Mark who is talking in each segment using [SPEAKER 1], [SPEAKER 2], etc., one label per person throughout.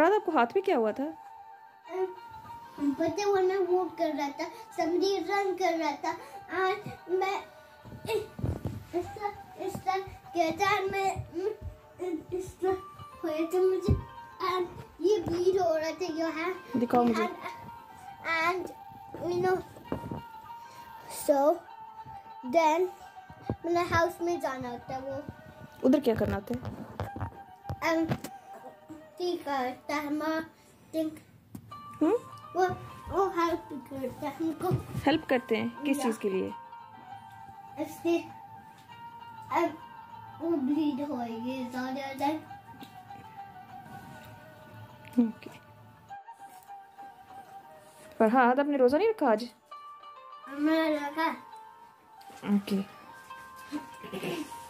[SPEAKER 1] फराद आपको हाथ में क्या हुआ था?
[SPEAKER 2] पता वो मैं वो कर रहा था समरी रन कर रहा था और मैं इस तरह इस तरह कहता मैं इस तरह होया तो मुझे and ये ब्लीड हो रहा था यो है
[SPEAKER 1] दिखाओ मुझे।
[SPEAKER 2] and you know so then मैंने हाउस में जाना होता है वो।
[SPEAKER 1] उधर क्या करना था
[SPEAKER 2] um, ठीक करता है माँ वो वो हेल्प करता है हमको
[SPEAKER 1] हेल्प करते हैं किस चीज़ के लिए?
[SPEAKER 2] इससे अब वो ब्लीड होएगी ज़्यादा
[SPEAKER 1] ओके फरहाद आपने रोज़ा नहीं रखा आज?
[SPEAKER 2] मैं लगा
[SPEAKER 1] ओके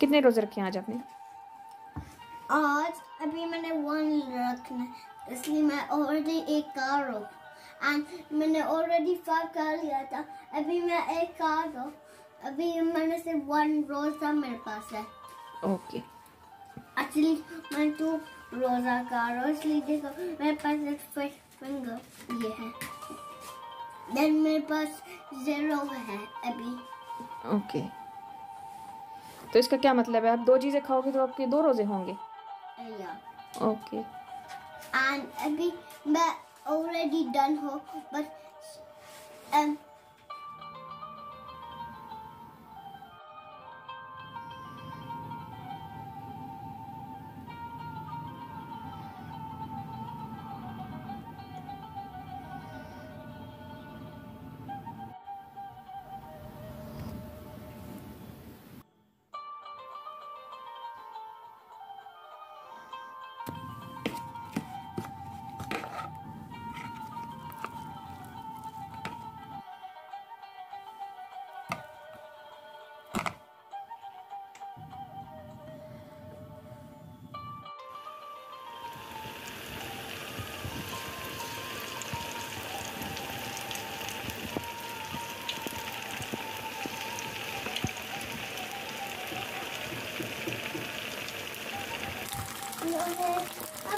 [SPEAKER 1] कितने रोज़े रखे हैं आज आपने?
[SPEAKER 2] आज अभी मैंने वन रखना है, इसलिए मैं ऑलरेडी एक कार हूँ। एंड मैंने ऑलरेडी फाइव कर लिया था अभी मैं एक कार हूँ। अभी मैंने सिर्फ़ वन रोज़ा मेरे पास है।
[SPEAKER 1] ओके
[SPEAKER 2] एक्चुअली मैं टू रोज़ा कार हूँ इसलिए देखो मेरे पास एक फिंगर ये है। देन मेरे पास ज़ीरो है अभी।
[SPEAKER 1] Okay okay. तो इसका क्या मतलब है? आप दो चीज़ें खाओगे तो आपके दो रोज़े होंगे।
[SPEAKER 2] yeah.
[SPEAKER 1] Okay.
[SPEAKER 2] And I think but already done, but um.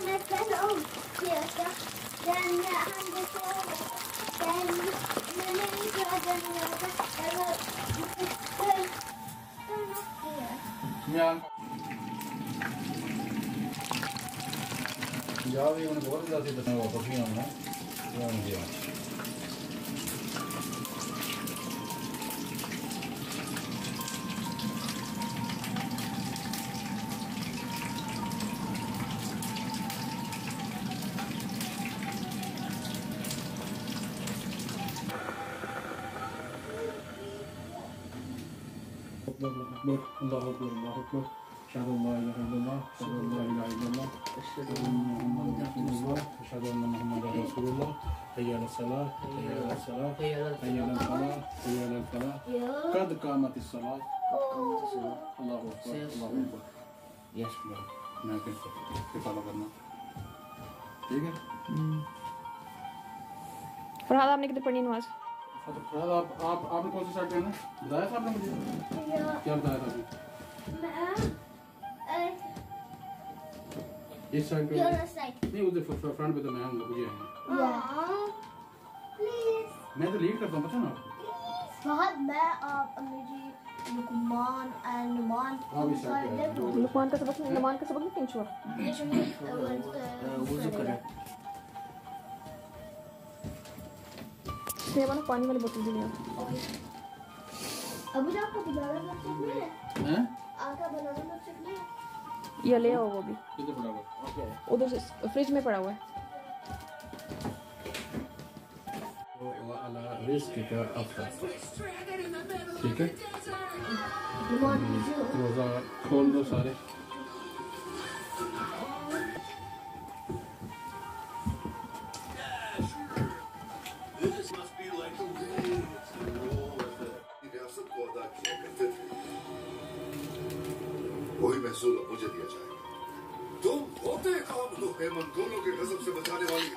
[SPEAKER 2] हमें पहले किया था then हमने तो then मैंने नहीं किया then अगर फिर किया
[SPEAKER 3] Ja. Ja, vi har gått Ekber, Allahu Ekber, Allahu Ekber, Allahu Ekber. Eşhedü en la ilahe illallah, eşhedü en la ilahe illallah, eşhedü enne Muhammeden Resulullah, eşhedü enne Muhammeden Resulullah. Eyyâle salâh, eyyâle salâh, eyyâle salâh, eyyâle salâh. Kad kâmetis salâh. Allahu Ekber, Allahu Ekber. Yes,
[SPEAKER 4] Lord.
[SPEAKER 3] मैं फिर फिर follow करना ठीक है
[SPEAKER 1] फरहाद आपने कितने पढ़ी नमाज़
[SPEAKER 3] फरहाद आप आप आपने कौन सी साइड करना है? बताया था आपने मुझे? क्या बताया था अभी
[SPEAKER 2] मैं
[SPEAKER 3] इस साइड पे? नहीं उधर फ्रंट पे तो मैं हूँ। मुझे आएँगे
[SPEAKER 2] yeah
[SPEAKER 3] मैं तो लीड करता हूँ बता ना
[SPEAKER 2] बहुत मैं आप अम्मी लुकमान एंड
[SPEAKER 3] है।
[SPEAKER 1] लुकमान का सबक नमान का सबक नहीं फिनिश हुआ
[SPEAKER 4] वज़ू करें।
[SPEAKER 1] स्नेहा ना पानी वाली बोतल दी यार
[SPEAKER 2] अभी आपको बनाना मिल्कशेक नहीं है?
[SPEAKER 3] हैं?
[SPEAKER 2] आपका बनाना मिल्कशेक नहीं है?
[SPEAKER 1] या ले आओ वो भी।
[SPEAKER 3] किधर पड़ा हुआ ओके।
[SPEAKER 1] उधर से फ्रिज में पड़ा हुआ है।
[SPEAKER 3] का ठीक है। रोज़ा खोल दो सारे।
[SPEAKER 5] वही महसूल अब मुझे दिया जाएगा तुम होते कौन हो हे मंगोलों के गजब से बचाने वाली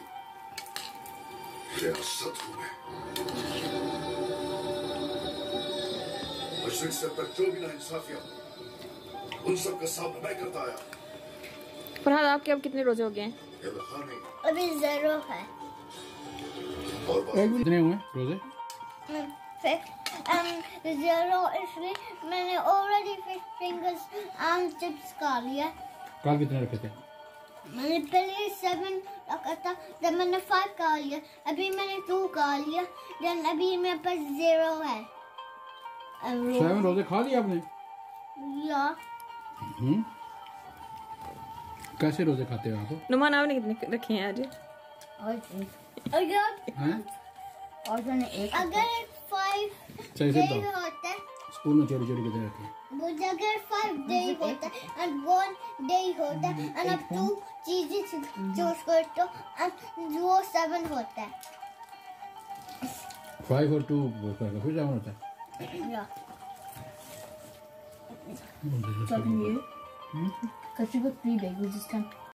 [SPEAKER 5] रियासत हूँ मैं मशरक से तक जो भी ना इंसाफिया उन सब का सामना मैं करता आया
[SPEAKER 1] फरहाद आपके अब कितने रोज़े हो गए हैं?
[SPEAKER 2] अभी ज़ीरो है।
[SPEAKER 5] और
[SPEAKER 3] कितने हुए रोज़े?
[SPEAKER 2] Um, ज़ीरो इसलिए मैंने already fish fingers and chips खा लिया
[SPEAKER 3] कल कितने रखे थे?
[SPEAKER 2] मैंने पहले सेवन रखा था जब मैंने फाइव खा लिया अभी मैंने टू खा लिया देन अभी मेरे पास ज़ीरो है।
[SPEAKER 3] सेवन रोज़े खा लिए आपने?
[SPEAKER 2] या।
[SPEAKER 3] हम्म। कैसे रोज़े खाते हो आप?
[SPEAKER 1] नुमान आपने कितने रखे हैं आज?
[SPEAKER 2] अगर
[SPEAKER 3] हैं?
[SPEAKER 2] अगर फाइव
[SPEAKER 3] सही से
[SPEAKER 2] होता है।
[SPEAKER 3] स्कूल में चोरी चोरी कितने रखे
[SPEAKER 2] वो अगर फाइव डे होता है एंड वन डे होता है। एंड अब टू चीज़ें चूज़ करते हो एंड वो सेवन होता है।
[SPEAKER 3] फाइव और टू करके फिर सेवन होता है।
[SPEAKER 2] या।
[SPEAKER 4] you. Because you got three bagels this time.